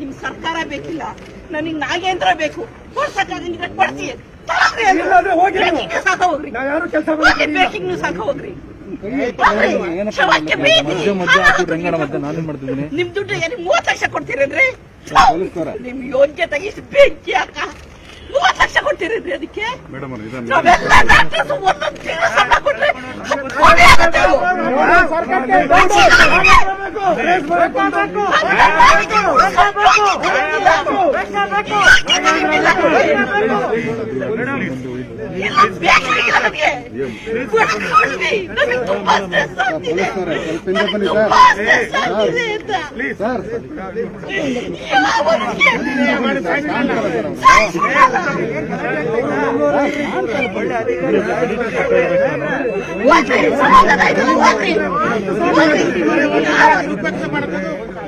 ನಿಮ್ ಸರ್ಕಾರ ಬೇಕಿಲ್ಲ ನನಗ್ ನಾಗೇಂದ್ರ ಬೇಕು. ಕೊಡ್ಸಕ್ಕಾಗಂಗಿದ್ರೆ ಕೊಡ್ಸಿ. ಸಾಕ ಹೋಗ್ರಿ. ಬೇಕಿಂಗ್ ಹೋಗ್ರಿ. ನಿಮ್ ದುಡ್ಡು ಮೂವತ್ತು ಲಕ್ಷ ಕೊಡ್ತೀರೇನ್ರಿ. ನಿಮ್ ಯೋಗ್ಯತೆ ಇಷ್ಟು ಬೆಂಕಿ ಅಕ್ಕ ಮೂವತ್ ಲಕ್ಷ ಕೊಡ್ತೀರೇನ್ರಿ ಅದಕ್ಕೆ ಮೇಡಮ್ ಅವ್ರೆ, ಇದನ್ನ ನಾವೆಲ್ಲ ಒಂದೊಂದ್ ತಿಂಗಳು ಸಂಬಳ ಕೊಟ್ರೆ ಆಗುತ್ತೆ ಬೇಕು. ರೇಸ್